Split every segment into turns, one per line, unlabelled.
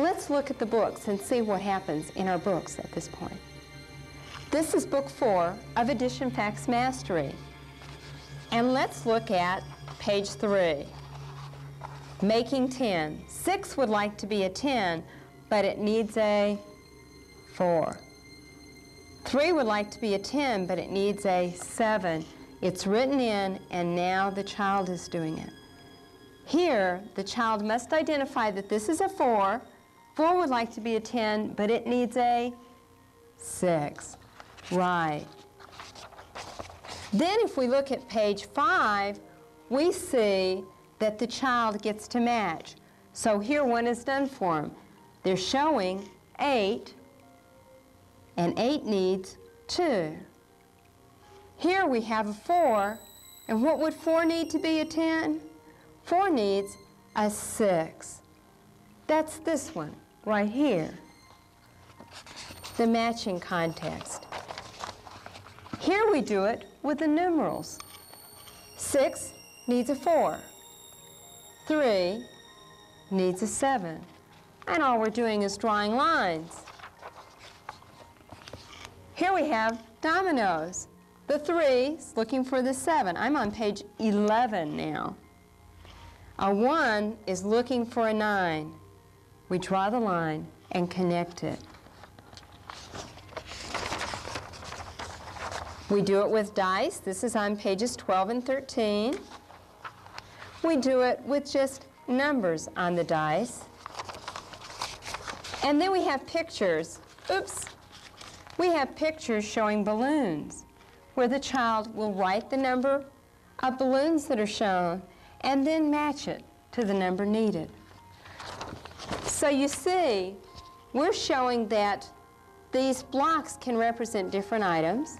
Let's look at the books and see what happens in our books at this point. This is book four of Addition Facts Mastery. And let's look at page three. Making 10. Six would like to be a 10, but it needs a four. Three would like to be a 10, but it needs a seven. It's written in, and now the child is doing it. Here, the child must identify that this is a 4. 4 would like to be a 10, but it needs a 6. Right. Then if we look at page 5, we see that the child gets to match. So here one is done for them. They're showing 8, and 8 needs 2. Here we have a 4, and what would 4 need to be a 10? 4 needs a 6. That's this one right here, the matching context. Here we do it with the numerals. 6 needs a 4. 3 needs a 7. And all we're doing is drawing lines. Here we have dominoes. The 3 is looking for the 7. I'm on page 11 now. A 1 is looking for a 9. We draw the line and connect it. We do it with dice. This is on pages 12 and 13. We do it with just numbers on the dice. And then we have pictures. Oops. We have pictures showing balloons where the child will write the number of balloons that are shown and then match it to the number needed. So you see, we're showing that these blocks can represent different items,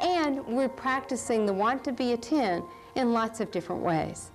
and we're practicing the want to be a 10 in lots of different ways.